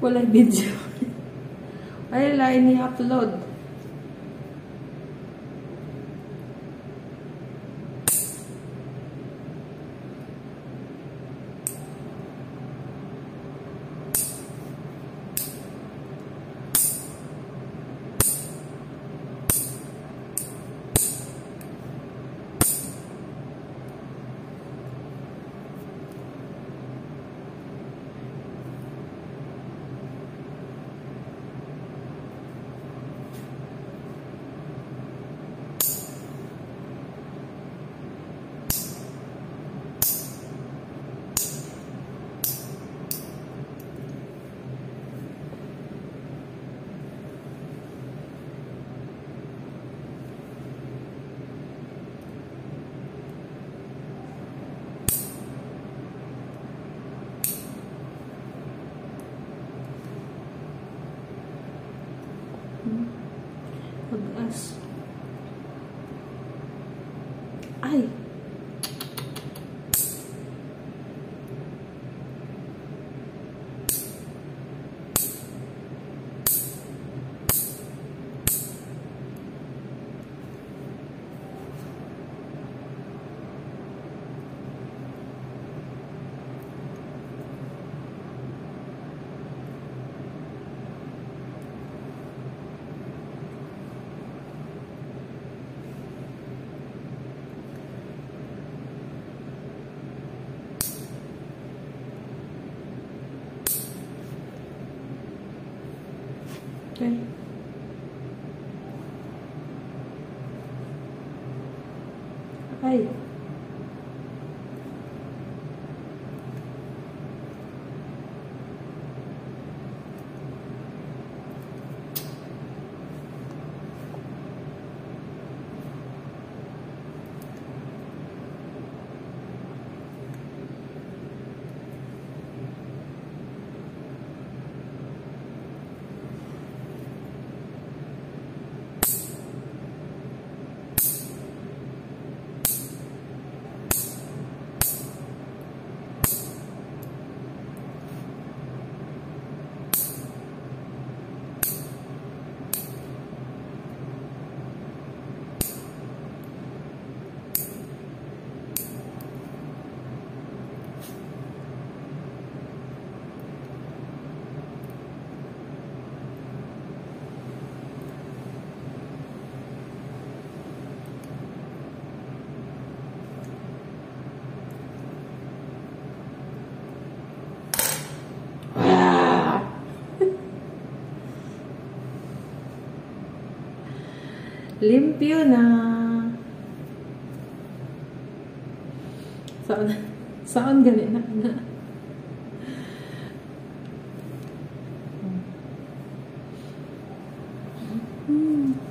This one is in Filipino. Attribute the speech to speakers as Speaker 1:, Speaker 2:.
Speaker 1: Wala video. Ay, lain ni upload. Pag-as. Ay! Okay. Ay. Limpyo na. Saan? Saan ganin na? na? Hmm. hmm.